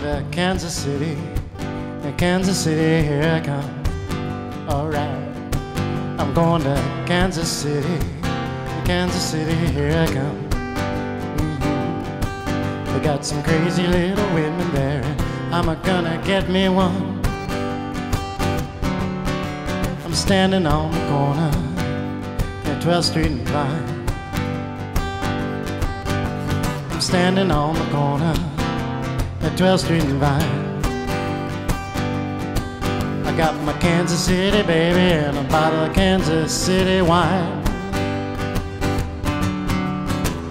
going to Kansas City. In Kansas City, here I come. Alright. I'm going to Kansas City. In Kansas City, here I come. Mhm. They got some crazy little women there. I'm gonna get me one. I'm standing on the corner at 12th Street and Vine. I'm standing on the corner at 12th Street and Vine. I got my Kansas City baby and a bottle of Kansas City wine.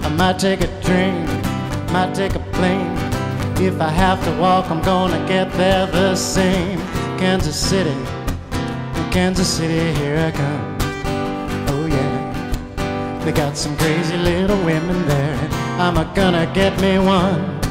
I might take a train, might take a plane. If I have to walk, I'm gonna get there the same. Kansas City, Kansas City, here I come. Oh yeah, they got some crazy little women there. I'm a gonna get me one.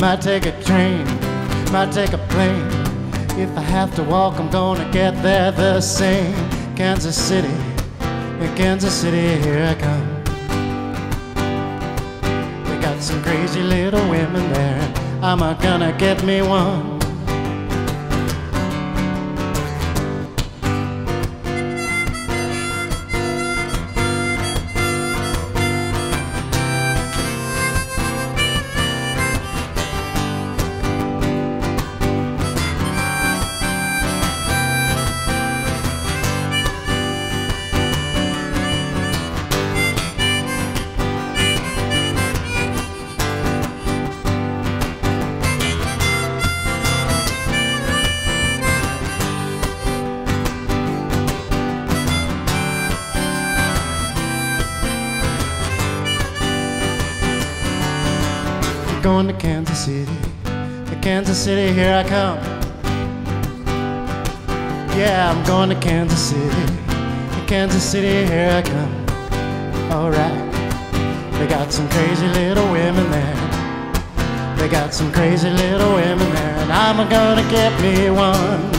Might take a train, might take a plane. If I have to walk, I'm gonna get there the same. Kansas City, Kansas City, here I come. They got some crazy little women there. I'm gonna get me one. Going to Kansas City. To Kansas City, here I come. Yeah, I'm going to Kansas City. To Kansas City, here I come. Alright. They got some crazy little women there. They got some crazy little women there, and I'm gonna get me one.